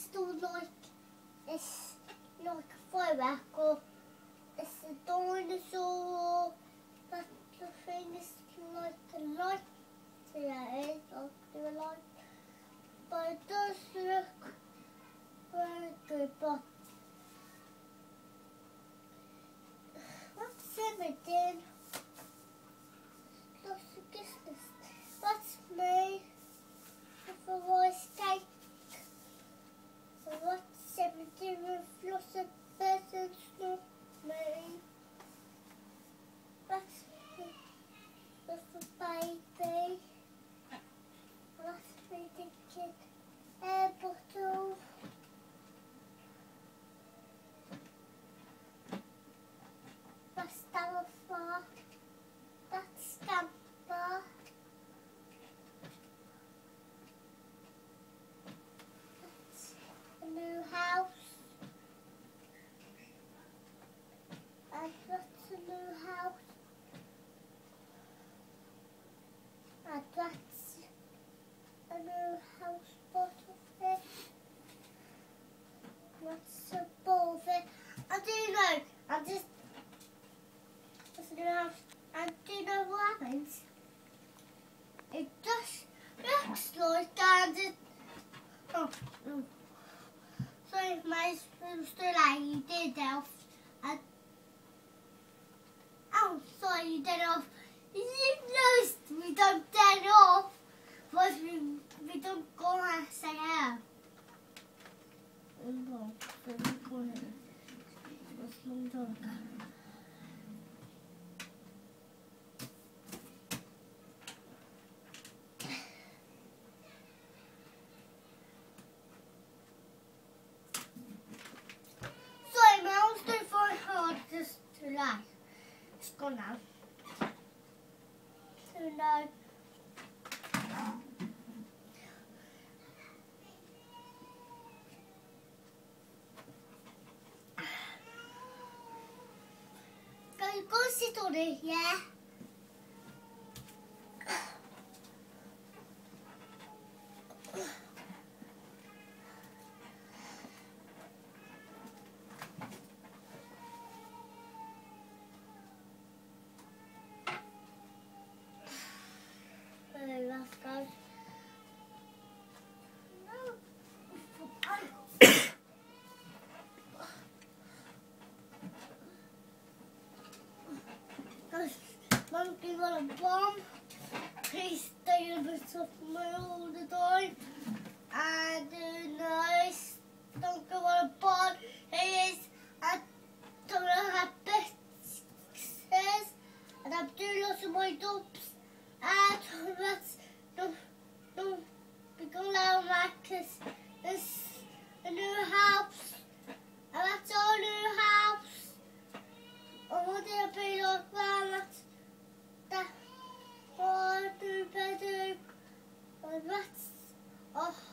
still like it's like firework or it's a dinosaur. What's above it? I don't know. I just. That's a new house. And do know what happens? It just looks like it. Oh, mm. no. Sorry, my sister like you did elf. And oh, sorry, you did off. You noticed we don't turn off, but we we don't story, yeah? Let's go. a bomb. He's Davis me all the time. And uh, nice. Don't go on a bomb. He is at Donna Happexes. And I'm doing lots of my dubs. And that's don't be going out like this. this a new house. And that's our new house. I want to be like that better, but what's, oh.